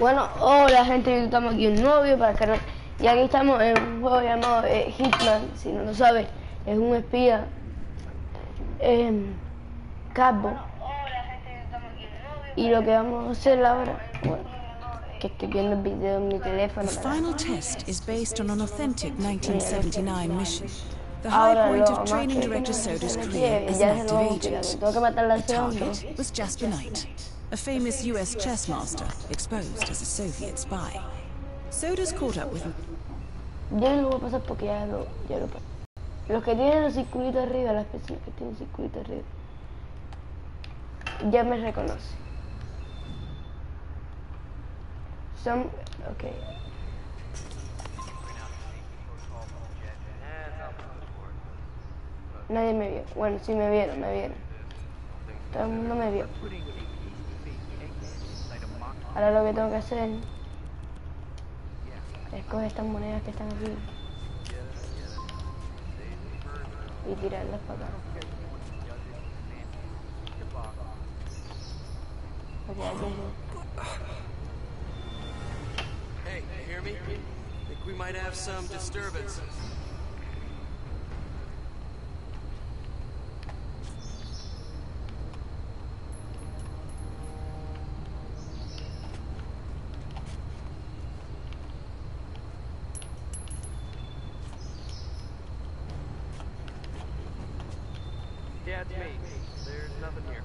Bueno, hola gente, estamos aquí un novio para que Y aquí estamos en un juego llamado eh, Hitman, si no lo sabes, es un espía eh, calvo. Y lo que vamos a hacer ahora, bueno, que estoy viendo el video en mi teléfono. The final test is based on an authentic 1979 mission. The high Ahora point of training director Soda's career as an active agent. The target was Jasper Knight, a famous US chess master exposed as a Soviet spy. Soda's caught up with him. No lo voy a pasar porque ya lo, ya lo pasé. Los que tienen los circulitos arriba, las personas que tienen circulitos arriba, ya me reconocen. Son, ok. Nadie me vio. Bueno, sí me vieron, me vieron. Todo el mundo me vio. Ahora lo que tengo que hacer es coger estas monedas que están aquí y tirarlas para acá. Ok, aquí sí. Hey, hear me? Think we might have some disturbance. Yeah, it's me. There's nothing here.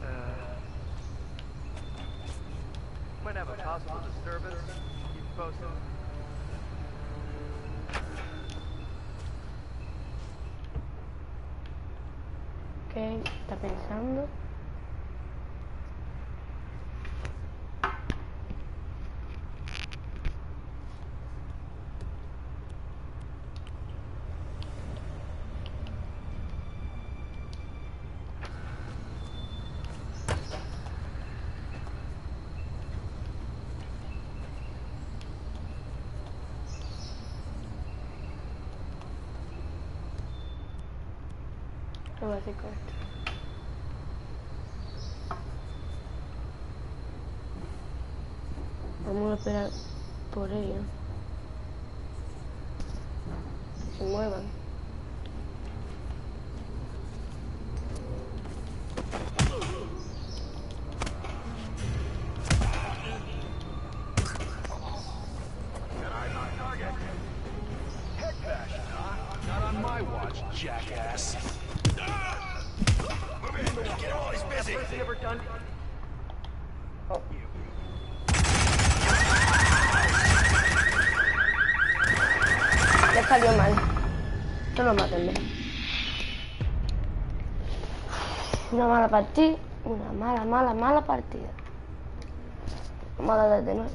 Uh, might have a possible disturbance. Keep posted. Ok, está pensando. Lo con esto. Vamos a esperar por ellos. Que se muevan. Watch, jackass. Ya salió mal. Esto lo matenme. Una mala partida. Una mala, mala, mala partida. Vamos a dar de nuevo.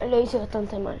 Lo hice bastante mal.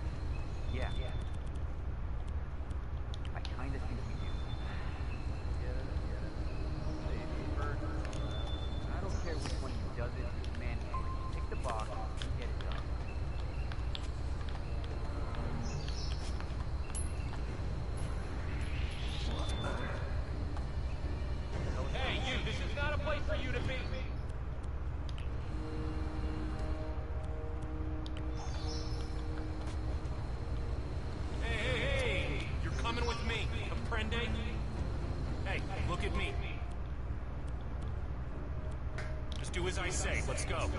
Yeah. yeah. Just do as I say. Let's go.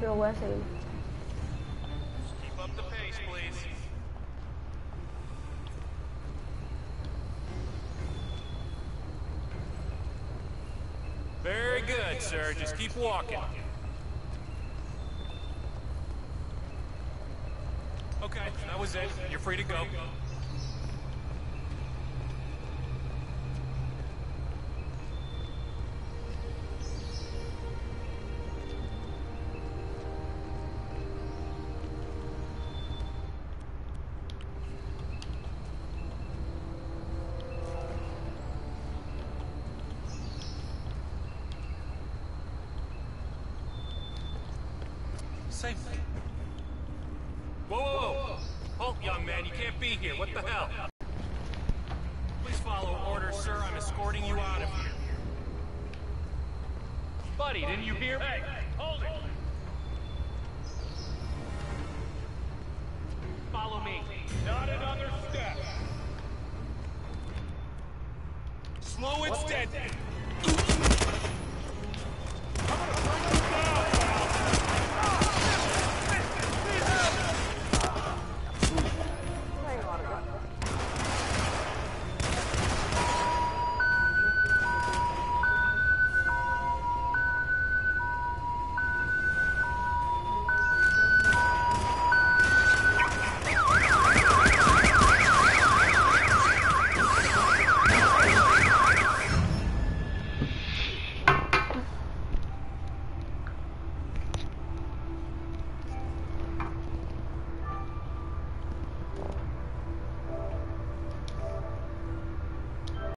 Lo voy a. Keep up the pace, please. Very good, sir. Just keep walking. Okay, that was it. You're free to go. Same. Whoa, whoa, whoa! Halt, young man, you can't be here. What the hell? Please follow orders, sir. I'm escorting you out of here. Buddy, didn't you hear? Hey, hold it! Follow me. Not another step. Slow and steady.